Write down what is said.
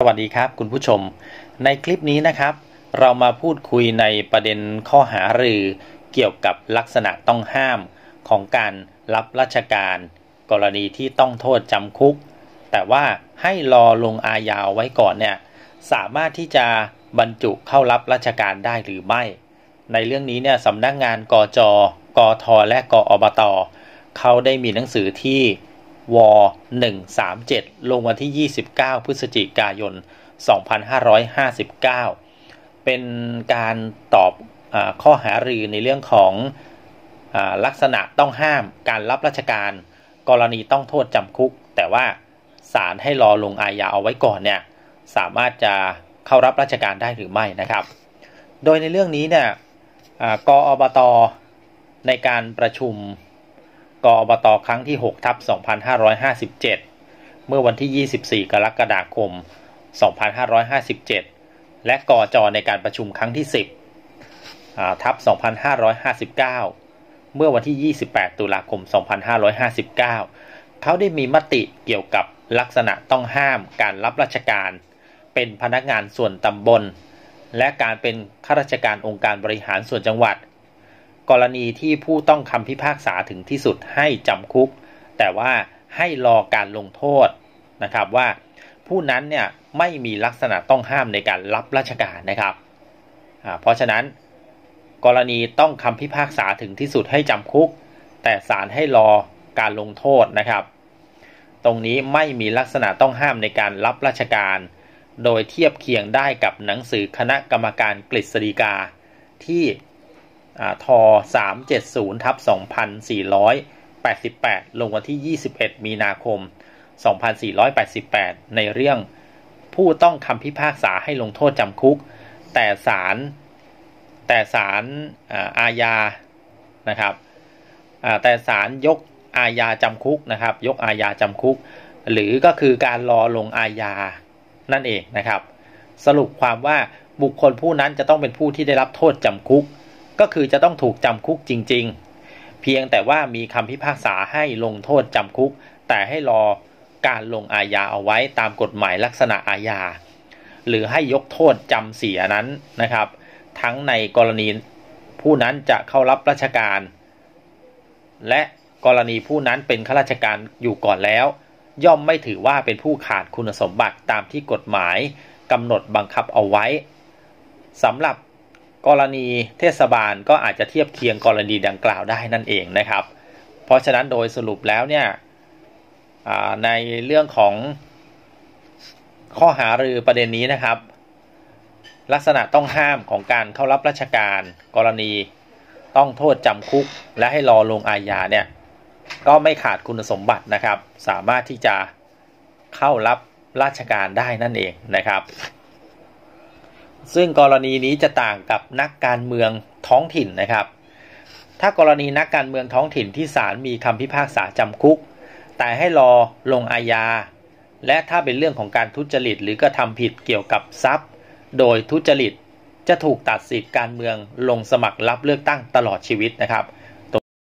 สวัสดีครับคุณผู้ชม ในคลิปนี้นะครับ เรามาพูดคุยในประเด็นข้อหารือเกี่ยวกับลักษณะต้องห้ามของการรับราชการ กรณีที่ต้องโทษจำคุก แต่ว่าให้รอลงอาญาไว้ก่อนเนี่ยสามารถที่จะบรรจุเข้ารับราชการได้หรือไม่ ในเรื่องนี้เนี่ยสำนักงงานกจกทและกอบตเขาได้มีหนังสือที่ ว137 ลงวันที่ 29 พฤศจิกายน 2559 เป็นการตอบอข้อหารือในเรื่องของอลักษณะต้องห้ามการรับราชการ กรณีต้องโทษจำคุก แต่ว่าศาลให้รอลงอาญาเอาไว้ก่อนเนี่ยสามารถจะเข้ารับราชการได้หรือไม่นะครับ โดยในเรื่องนี้เนี่ยกอบตในการประชุม กอบตครั้งที่ 6 ทับ 2557 เมื่อวันที่ 24 กรกฎาคม 2557 และกอจในการประชุมครั้งที่ 10 ทับ 2559 เมื่อวันที่ 28 ตุลาคม 2559 เขาได้มีมติเกี่ยวกับลักษณะต้องห้ามการรับราชการ เป็นพนักงานส่วนตำบล และการเป็นข้าราชการองค์การบริหารส่วนจังหวัด กรณีที่ผู้ต้องคำพิพากษาถึงที่สุดให้จำคุก แต่ว่าให้รอการลงโทษนะครับว่าผู้นั้นเนี่ยไม่มีลักษณะต้องห้ามในการรับราชการนะครับ เพราะฉะนั้นกรณีต้องคำพิพากษาถึงที่สุดให้จำคุก แต่ศาลให้รอการลงโทษนะครับ ตรงนี้ไม่มีลักษณะต้องห้ามในการรับราชการ โดยเทียบเคียงได้กับหนังสือคณะกรรมการกฤษฎีกาที่ ท370ทับ2488 ลงวันที่ 21 มีนาคม 2488 ในเรื่องผู้ต้องคำพิพากษาให้ลงโทษจำคุก แต่ศาลแต่ศาลอาญานะครับแต่ศาลยกอาญาจำคุกนะครับ ยกอาญาจำคุก หรือก็คือการรอลงอาญานั่นเองนะครับ สรุปความว่าบุคคลผู้นั้นจะต้องเป็นผู้ที่ได้รับโทษจำคุก ก็คือจะต้องถูกจำคุกจริง ๆ เพียงแต่ว่ามีคำพิพากษาให้ลงโทษจำคุก แต่ให้รอการลงอาญาเอาไว้ตามกฎหมายลักษณะอาญา หรือให้ยกโทษจำเสียนั้นนะครับ ทั้งในกรณีผู้นั้นจะเข้ารับราชการ และกรณีผู้นั้นเป็นข้าราชการอยู่ก่อนแล้ว ย่อมไม่ถือว่าเป็นผู้ขาดคุณสมบัติตามที่กฎหมายกำหนดบังคับเอาไว้สำหรับ กรณีเทศบาลก็อาจจะเทียบเคียงกรณีดังกล่าวได้นั่นเองนะครับ เพราะฉะนั้นโดยสรุปแล้วเนี่ยในเรื่องของข้อหารือประเด็นนี้นะครับ ลักษณะต้องห้ามของการเข้ารับราชการ กรณีต้องโทษจำคุก และให้รอลงอาญาเนี่ยก็ไม่ขาดคุณสมบัตินะครับ สามารถที่จะเข้ารับราชการได้นั่นเองนะครับ ซึ่งกรณีนี้จะต่างกับนักการเมืองท้องถิ่นนะครับ ถ้ากรณีนักการเมืองท้องถิ่นที่ศาลมีคำพิพากษาจำคุก แต่ให้รอลงอาญา และถ้าเป็นเรื่องของการทุจริตหรือกระทำผิดเกี่ยวกับทรัพย์ โดยทุจริตจะถูกตัดสิทธิ์การเมืองลงสมัครรับเลือกตั้งตลอดชีวิตนะครับ